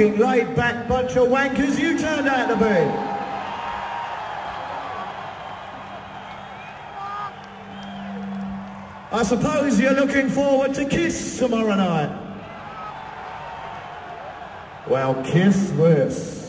fucking laid-back bunch of wankers you turned out to be. I suppose you're looking forward to Kiss tomorrow night. Well, kiss this.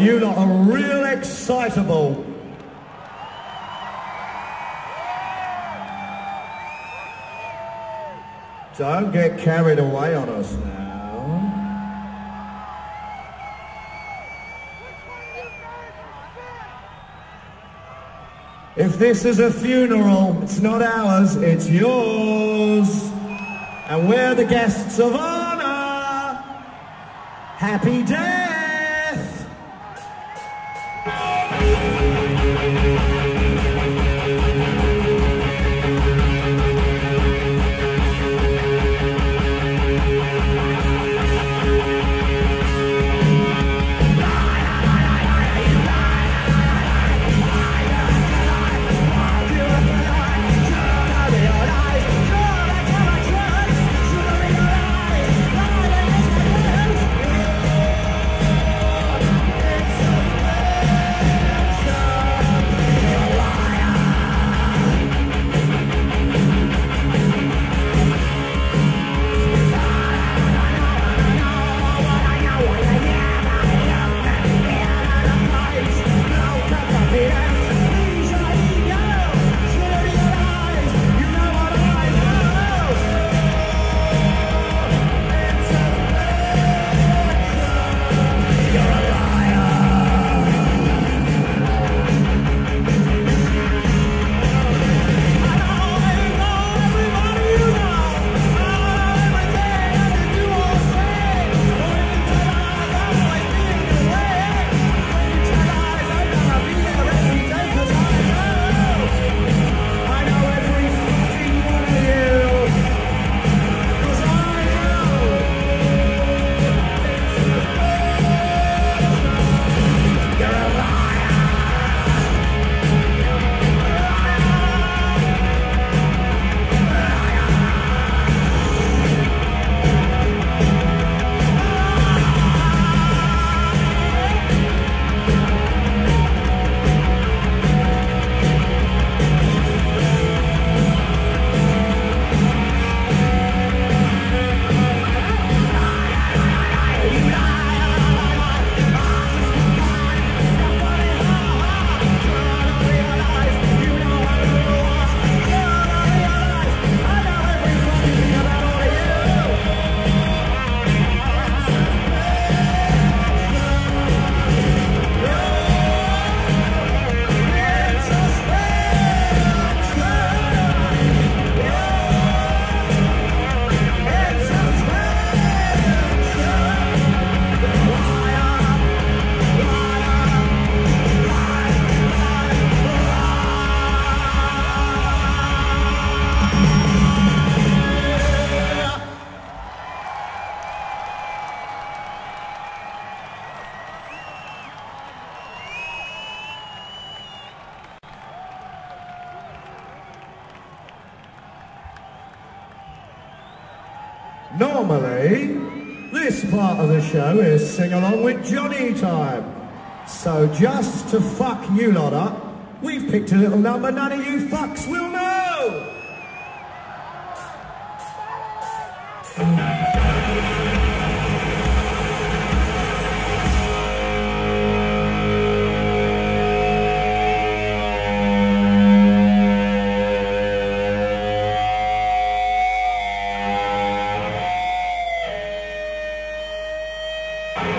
You lot are real excitable. Don't get carried away on us now. If this is a funeral, it's not ours, it's yours. And we're the guests of honor. Happy death! Show is sing along with Johnny time. So just to fuck you lot up, we've picked a little number none of you fucks will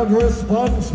crowd response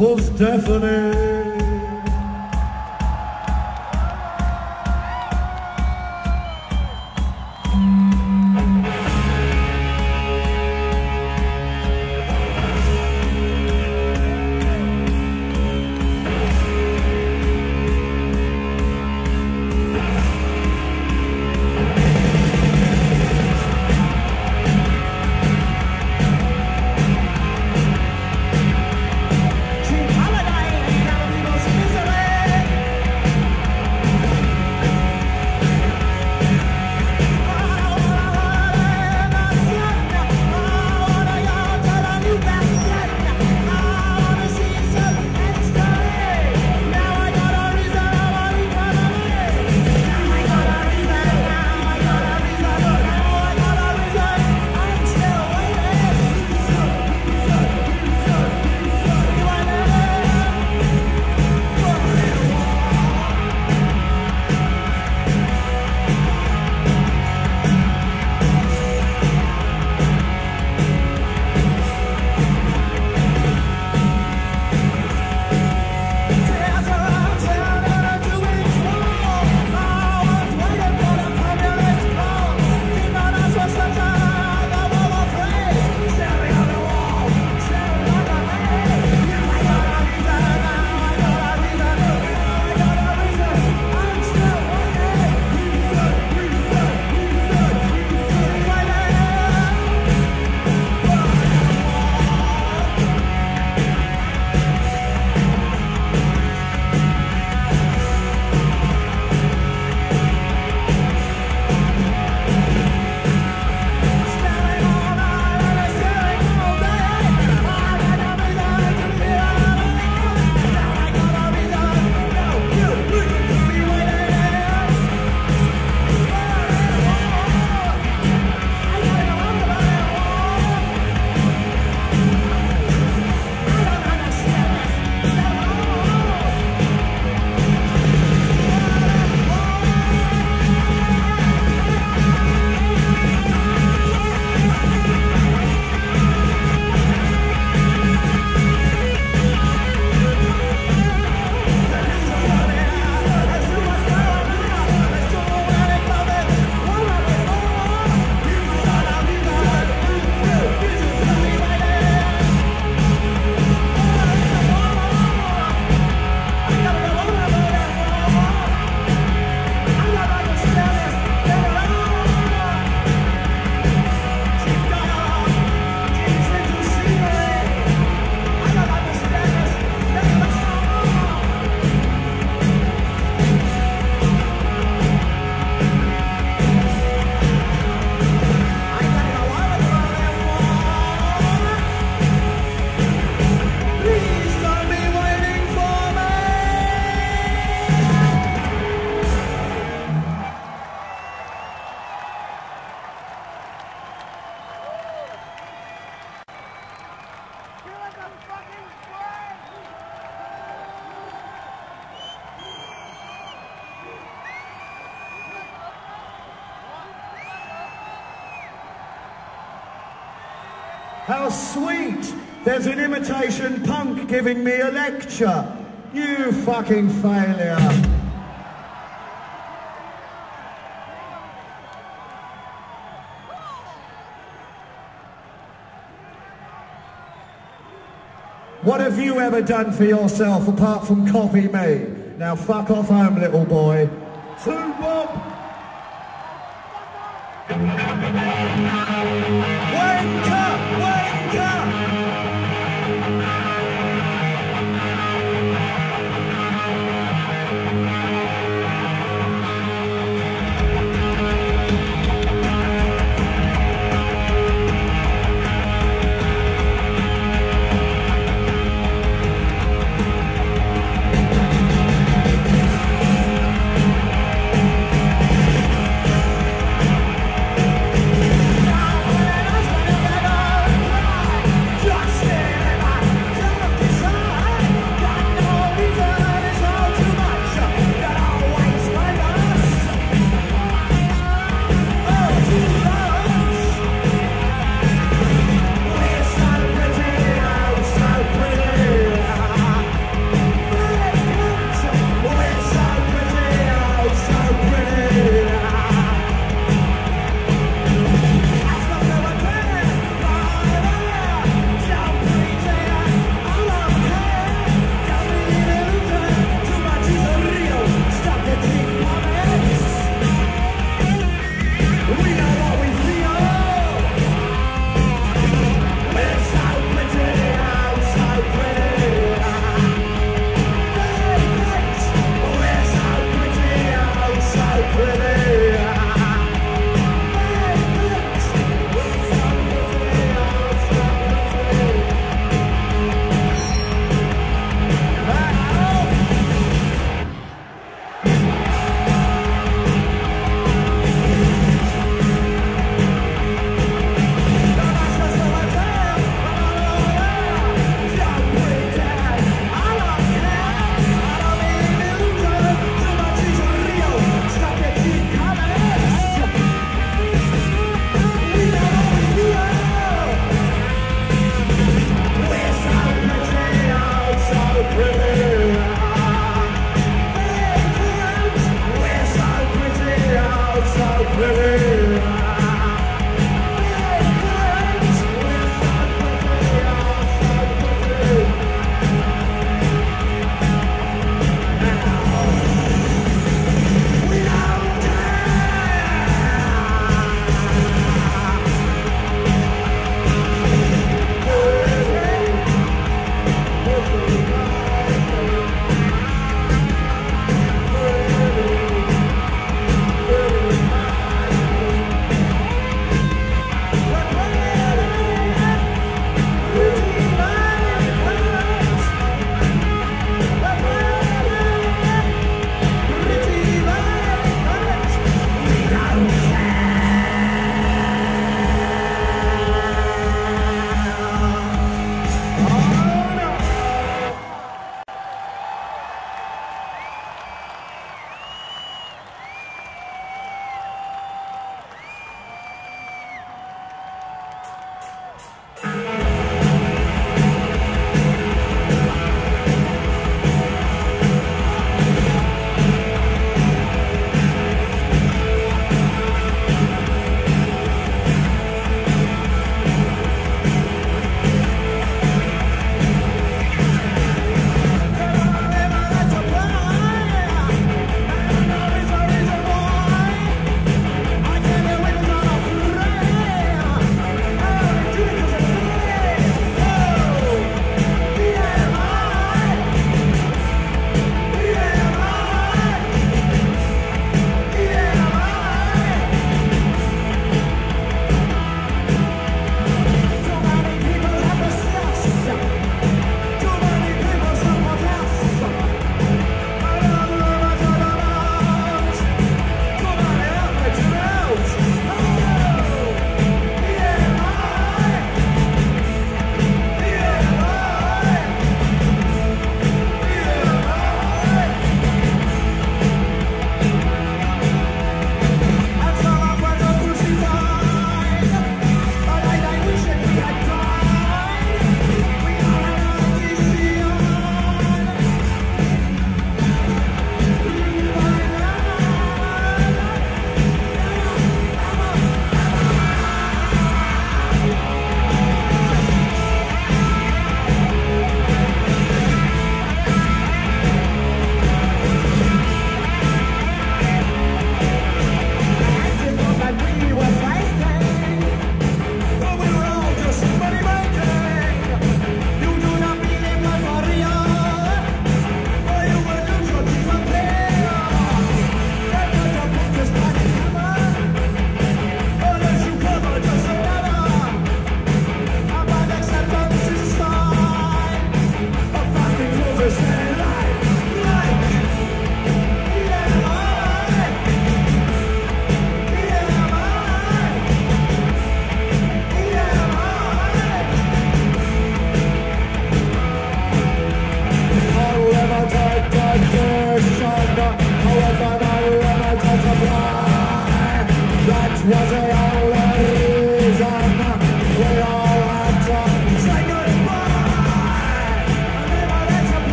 imitation punk giving me a lecture. You fucking failure. What have you ever done for yourself apart from copy me? Now fuck off home, little boy. Two Bob! Wanker!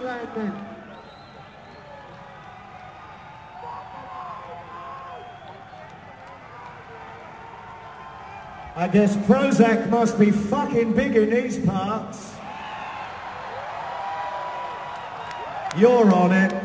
That I guess Prozac must be fucking big in these parts. You're on it.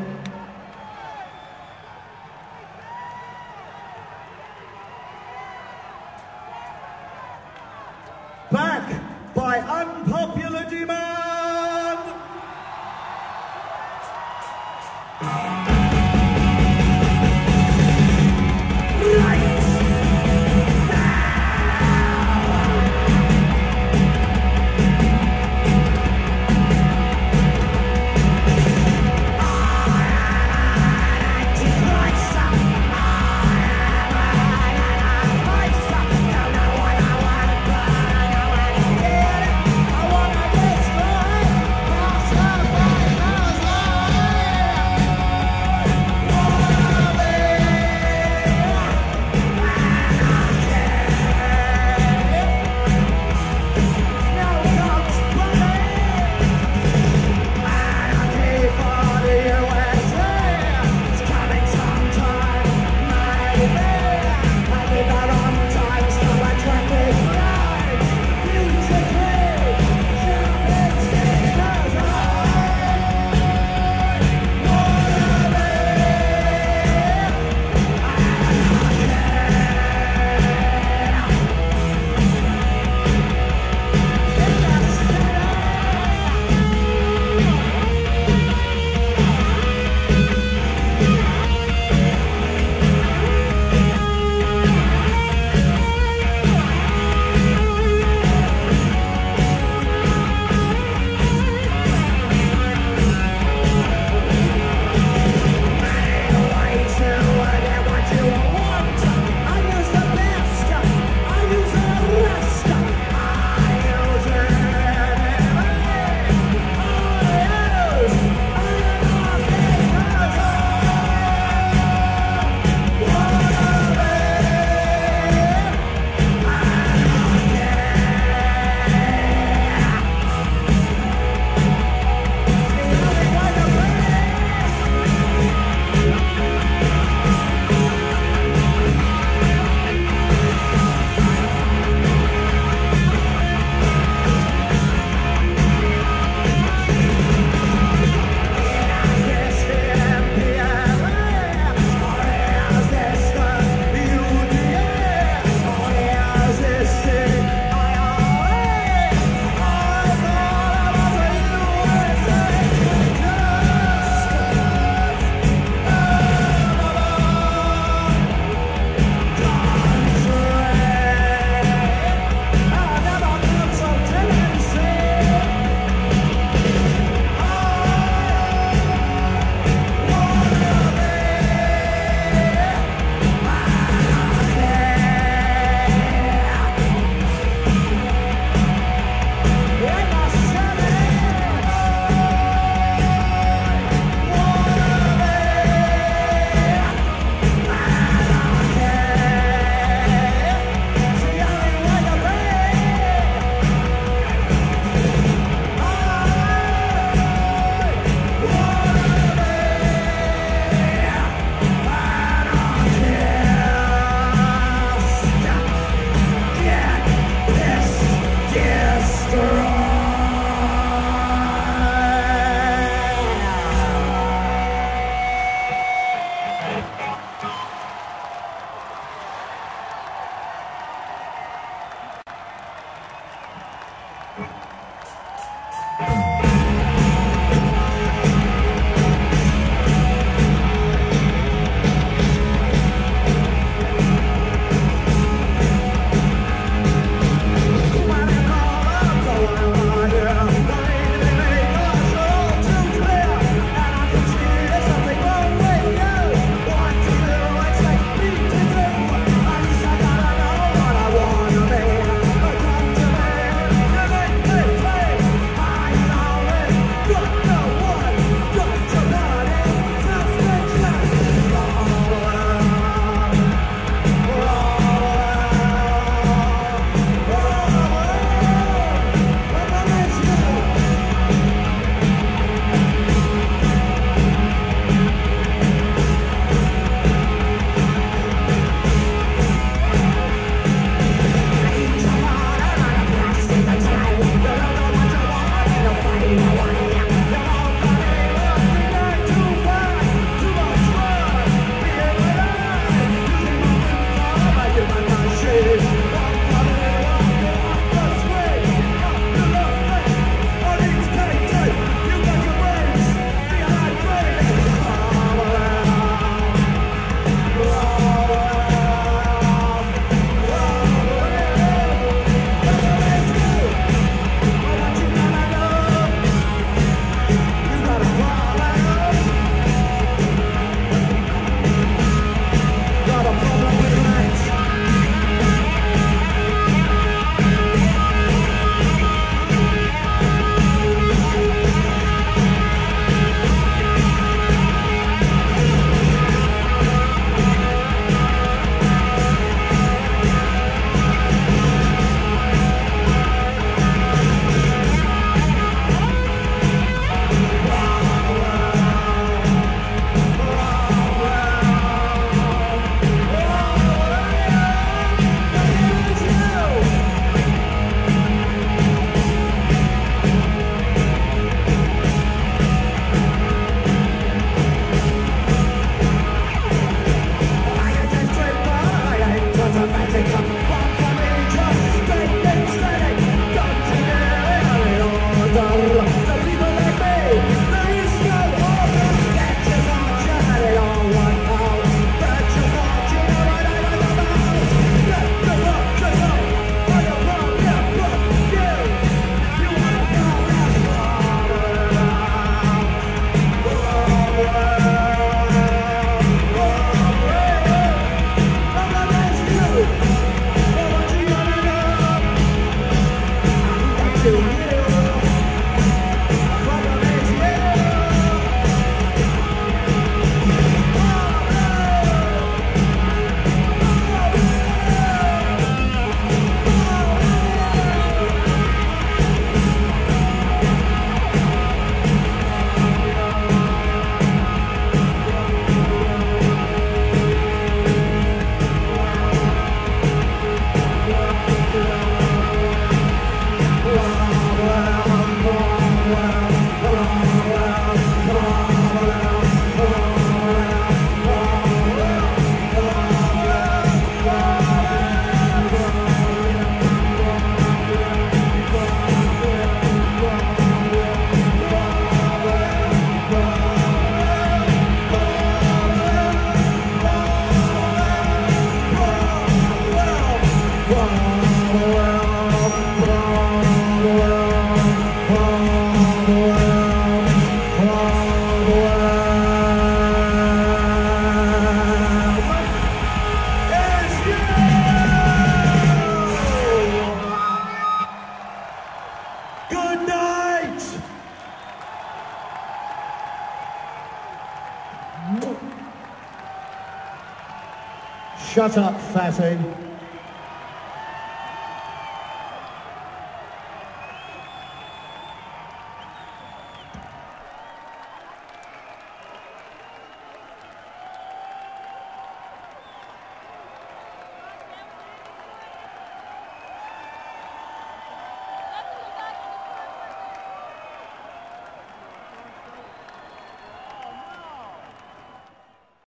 Shut up, fatty.